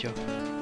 yo.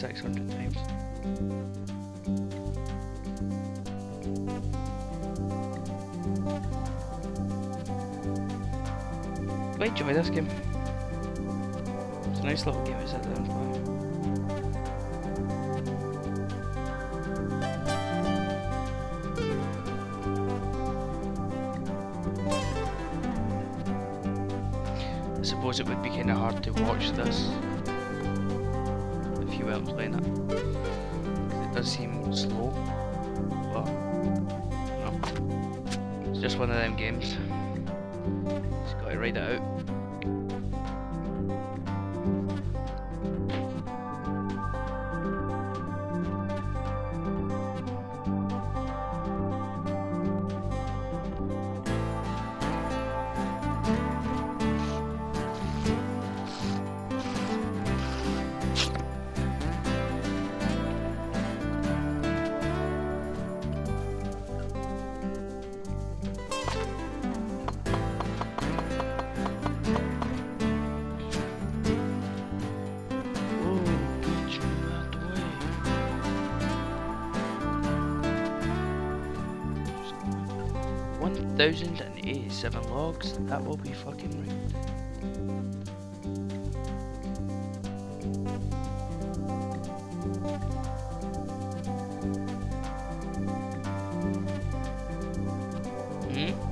600 times. I enjoy this game. It's a nice little game to sit down and. I suppose it would be kind of hard to watch this you weren't playing it. It does seem slow, but no. It's just one of them games. Just gotta ride it out. 1,087 logs, that will be fucking rude. Hmm?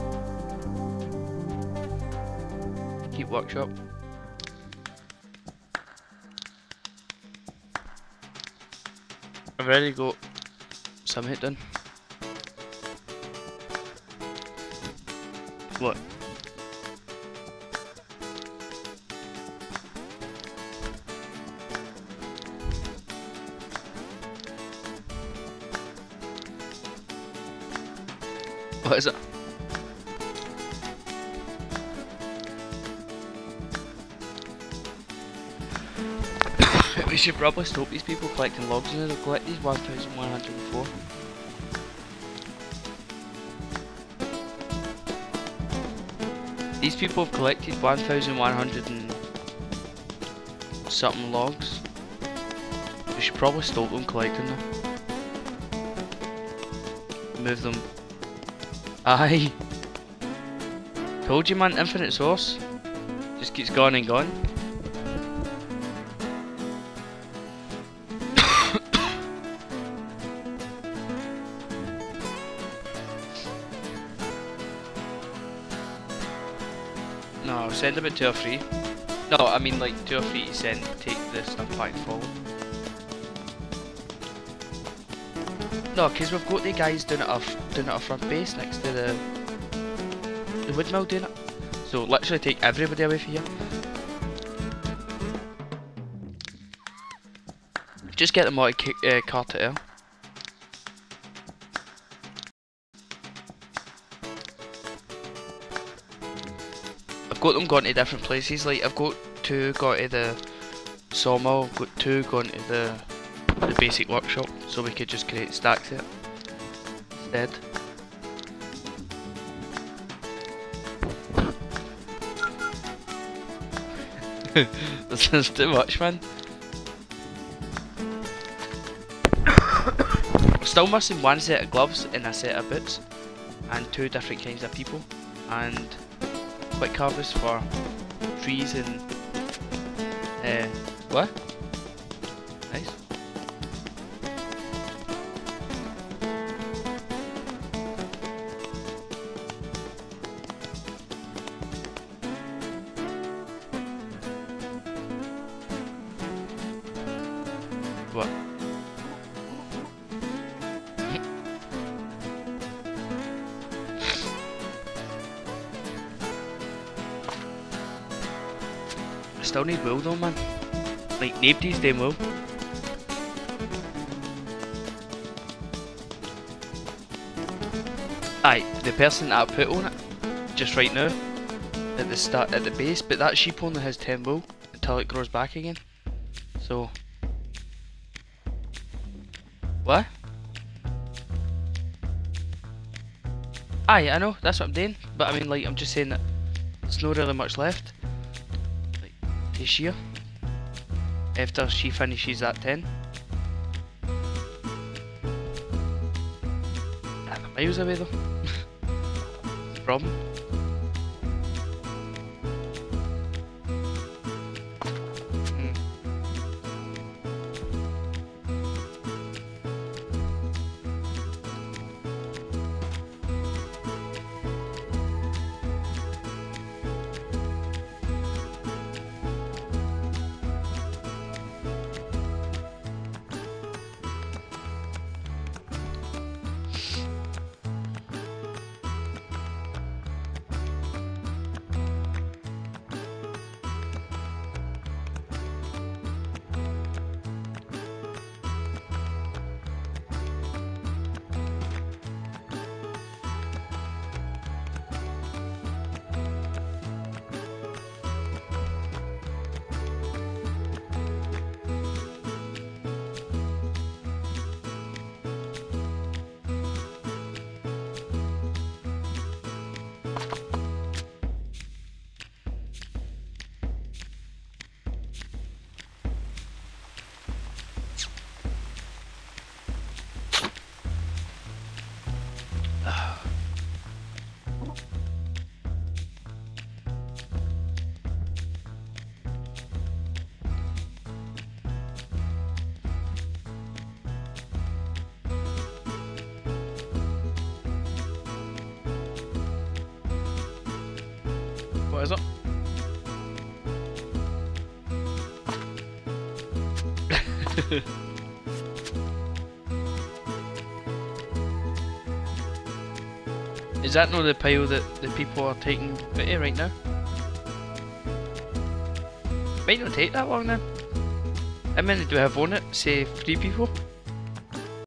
workshop. I've already got some hit done. What? What is it? we should probably stop these people collecting logs now. They'll collect these 1,104. These people have collected 1,100 and something logs. We should probably stop them collecting them. Move them. Aye. Told you man, infinite source. Just keeps going and going. No, send them two or three. No, I mean like two or three to send, take the stuff back forward. No, because we've got the guys doing it off, doing it off front base next to the the woodmill doing it. So literally take everybody away from here. Just get them out of uh, cart I've got them going to different places. Like I've got two going to the sawmill, got two going to the the basic workshop, so we could just create stacks here instead. this is too much, man. Still missing one set of gloves and a set of boots, and two different kinds of people, and quick harvest for trees and uh, what? Nice. What? Still need wool though, man. Like, nobody's doing wool. Aye, the person that I put on it, just right now, at the start, at the base, but that sheep only has 10 wool until it grows back again. So. What? Aye, I know, that's what I'm doing, but I mean, like, I'm just saying that there's not really much left. this year after she finishes that 10. I'm miles away though. Problem. What is that not the pile that the people are taking of right now? Might not take that long then. How many do I have on it? Say three people?